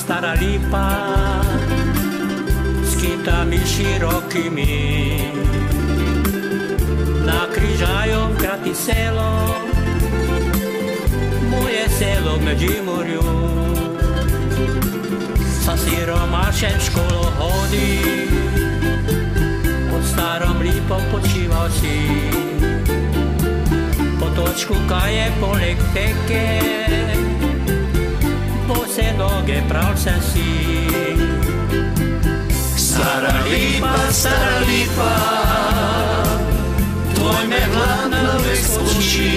Stara lipa S kitami širokimi. Na križajom krati selo Moje selo v Međimurju. Sa siromašem školo hodi Pod starom lipom počival si. Potočku kaj je poleg teke Bose noge si. Stara lipa, stara lipa Tvoj me hlad na vek spoči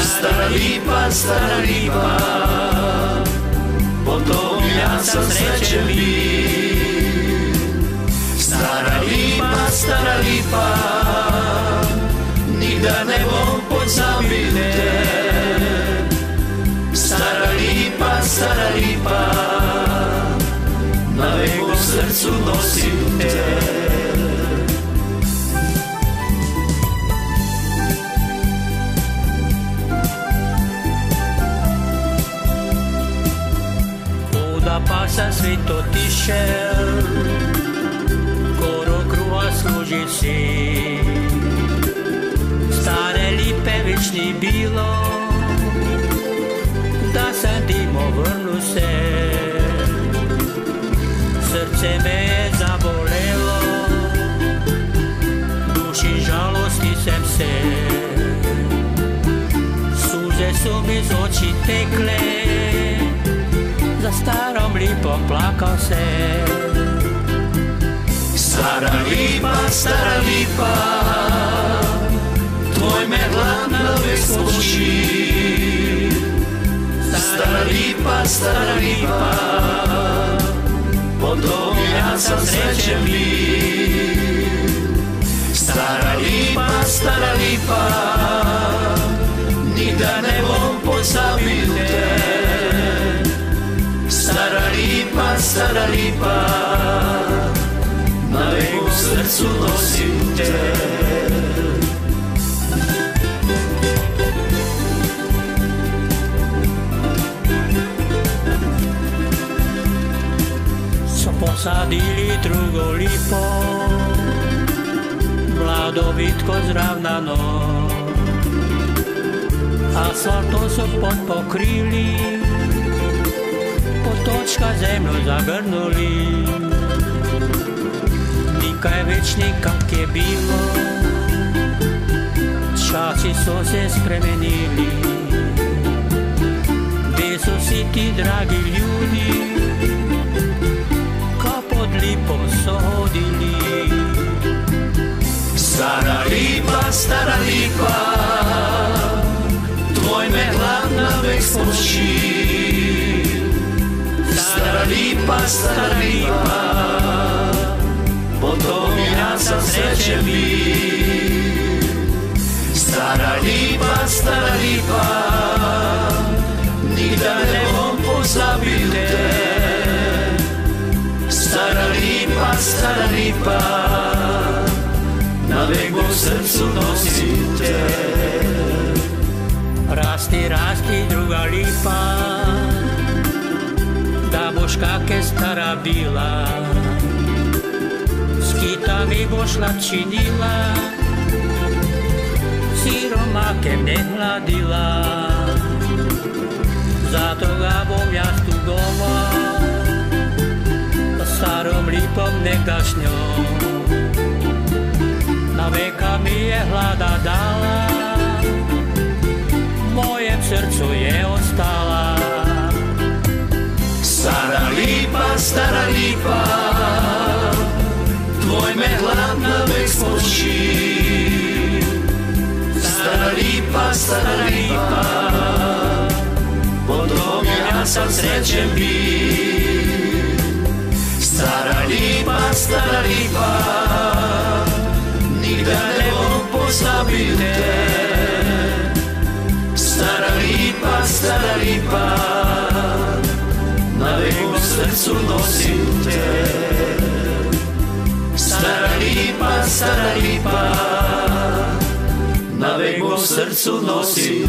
Stara lipa, stara lipa Potom ja sam srećen bi. Stara lipa, srcu nosim te Kuda pa sam svet otišel Koro kruha služi si Stare lipe več ni bilo Da sem dimo vrnu se Srce me zabolelo. Duši žalosti sem se. Suze su mi z oči tekle. Za starom lipom plakao se. Stara lipa, stara lipa. Tvoj me hlad na vek spoči Stara lipa, stara lipa Ja sam srećen bil Stara lipa, stara lipa Nigda ne bom pozabil te Stara lipa, stara lipa Na vek u srcu nosim te posadili drugo lipo. Mladovitko zravnano Asfaltom so pod pokrili. Potočka zemljo zagrnuli. Nikaj več nikak je bilo. Časi so se spremenili. Gde so si ti dragi ljudi stara lipa. Tvoj me hlad na vek spoči Stara lipa, stara lipa. Potom ja sam srećen bil Stara lipa, stara lipa. Nigda ne bom pozabil te Stara lipa, stara lipa Na vek u srcu nosim te Rasti, rasti, druga lipa Da boš kake stara bila S kitami boš načinila Siromake ne hladila Zato ga bom jaz tugova Starom lipom nekdašnjom veka mi je hlada dala Mojem srcu je ostala. Stara lipa, stara lipa Tvoj me hlad na vek spoči. Stara lipa, stara lipa Potom ja sam srećen bil sudos y usted. Sararipa, sararipa, navego srcu.